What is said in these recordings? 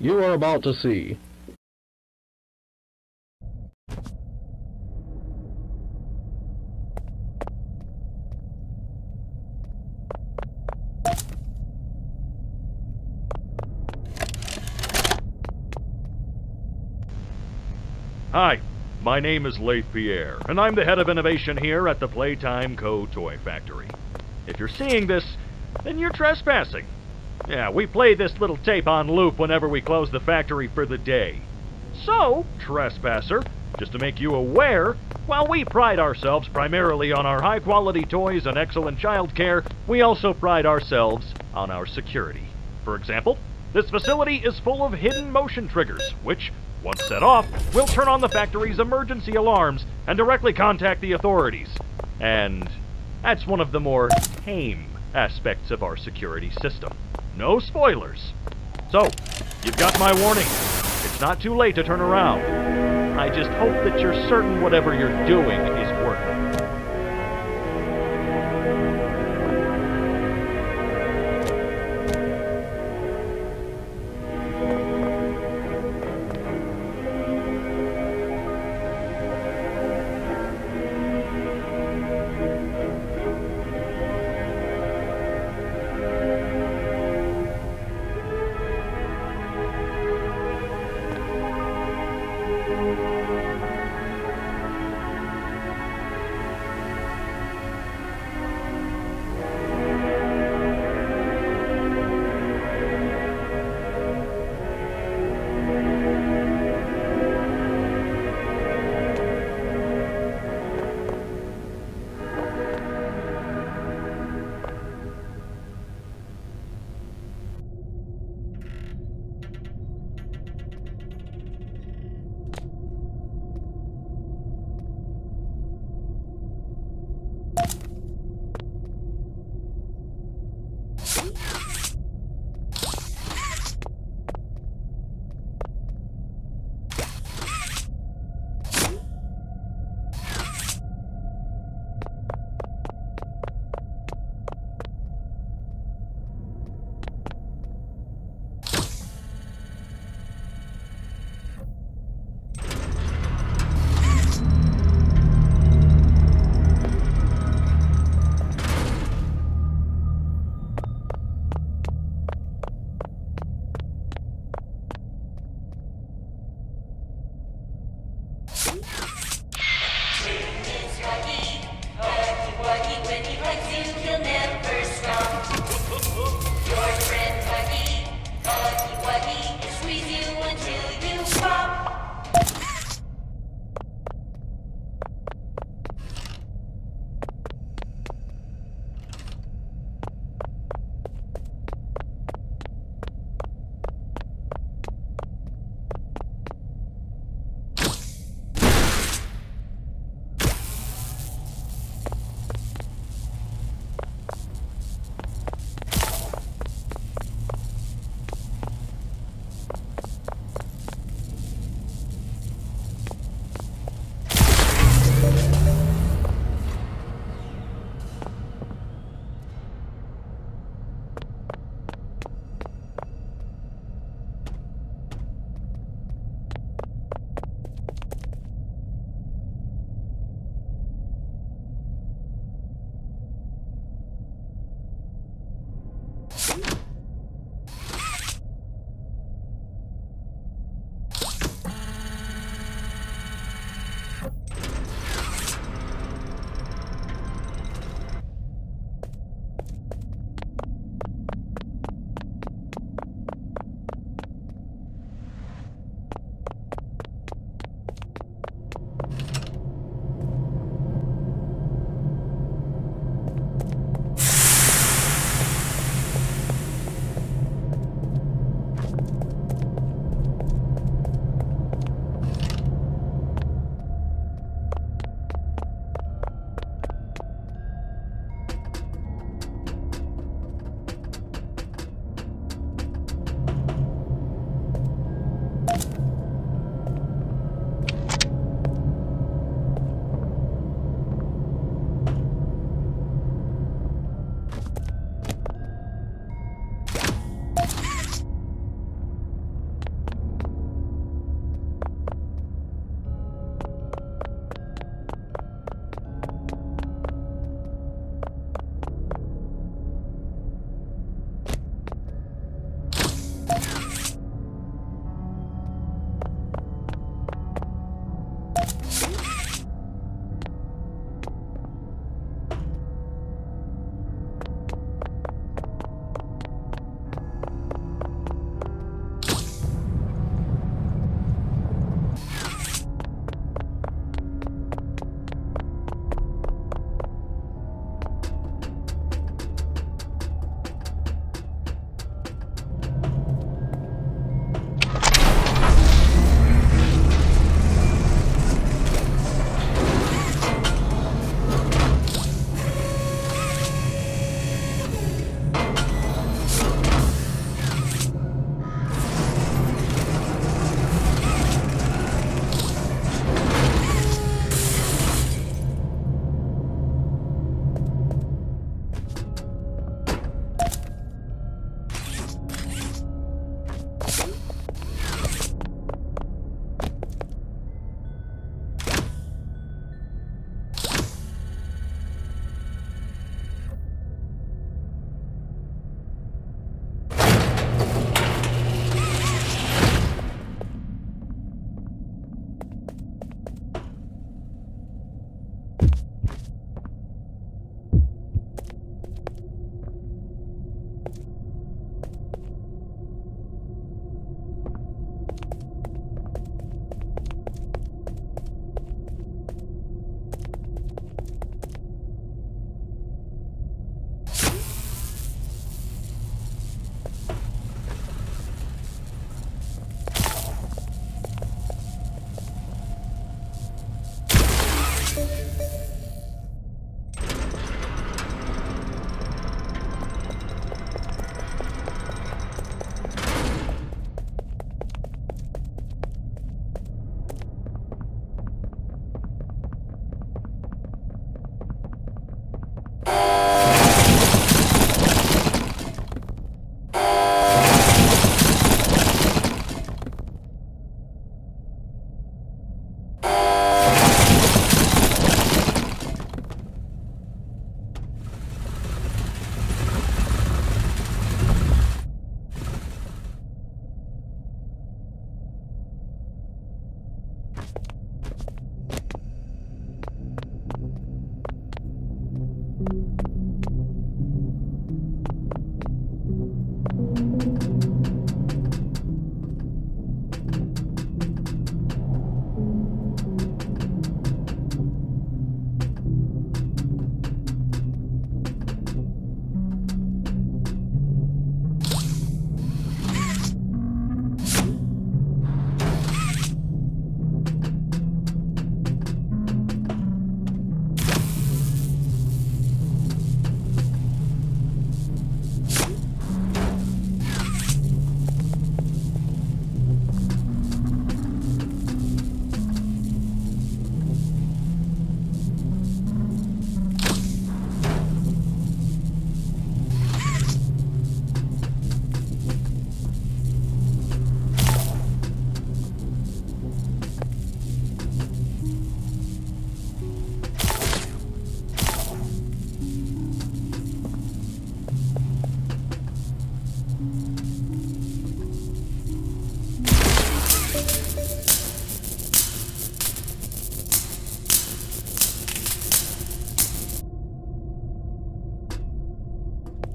you are about to see. Hi, my name is Leith Pierre, and I'm the head of innovation here at the Playtime Co. Toy Factory. If you're seeing this, then you're trespassing. Yeah, we play this little tape on loop whenever we close the factory for the day. So, trespasser, just to make you aware, while we pride ourselves primarily on our high quality toys and excellent child care, we also pride ourselves on our security. For example, this facility is full of hidden motion triggers, which, once set off, will turn on the factory's emergency alarms and directly contact the authorities. And that's one of the more tame aspects of our security system. No spoilers. So, you've got my warning. It's not too late to turn around. I just hope that you're certain whatever you're doing is working.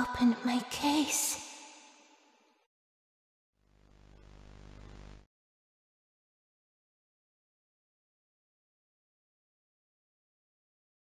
opened my case.